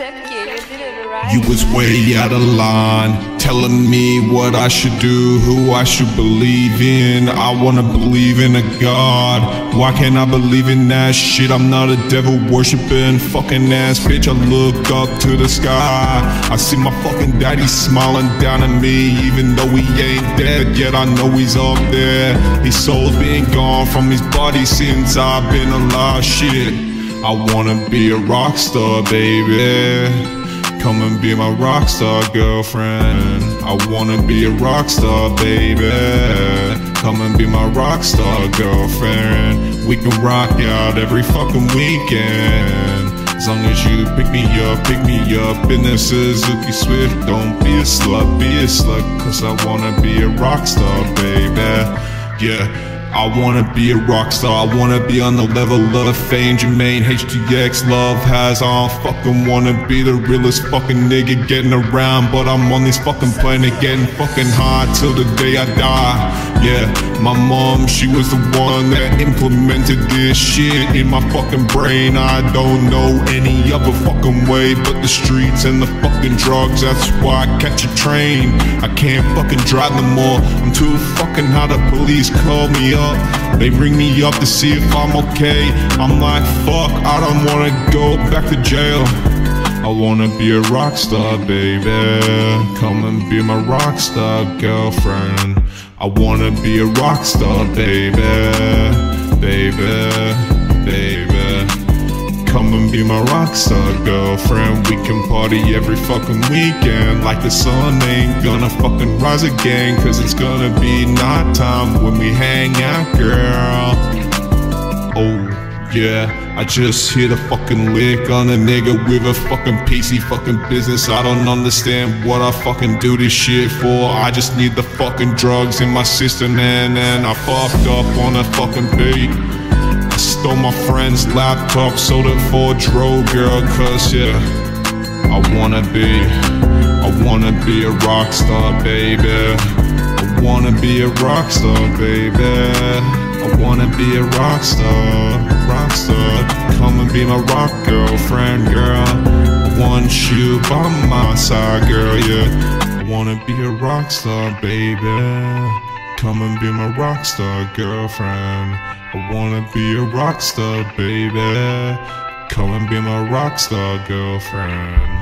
you. Was way out of line, telling me what I should do, who I should believe in. I wanna believe in a God. Why can't I believe in that shit? I'm not a devil worshiping fucking ass bitch. I look up to the sky. I see my fucking daddy smiling down at me, even though he ain't dead yet. I know he's up there. His soul's been gone from his body since I've been alive. Shit. I wanna be a rock star, baby. Come and be my rock star girlfriend. I wanna be a rock star, baby. Come and be my rock star girlfriend. We can rock out every fucking weekend. As long as you pick me up, pick me up in the Suzuki Swift. Don't be a slut, be a slut, cause I wanna be a rock star, baby. Yeah. I wanna be a rock star, I wanna be on the level of fame. Jermaine HTX love has I don't fucking wanna be the realest fucking nigga getting around. But I'm on this fucking planet getting fucking high till the day I die Yeah, my mom, she was the one that implemented this shit in my fucking brain I don't know any other fucking way but the streets and the fucking drugs That's why I catch a train I can't fucking drive no more I'm too fucking high, the police call me up. They ring me up to see if I'm okay. I'm like, fuck, I don't wanna go back to jail. I wanna be a rock star, baby. Come and be my rock star girlfriend. I wanna be a rock star, baby. Baby. Come and be my rockstar girlfriend. We can party every fucking weekend. Like the sun ain't gonna fucking rise again. Cause it's gonna be night time when we hang out, girl. Yeah. I just hit a fucking lick on a nigga with a fucking PC fucking business. I don't understand what I fucking do this shit for. I just need the fucking drugs in my system, and then I fucked up on a fucking beat. I stole my friend's laptop, sold it for a dro girl, cause yeah, I wanna be, I wanna be a rock star, baby. I wanna be a rock star, baby. I wanna be a rock star, Come and be my rock girlfriend, girl. Want you by my side, girl, yeah. I wanna be a rock star, baby. Come and be my rock star girlfriend. I wanna be a rock star, baby. Come and be my rock star girlfriend.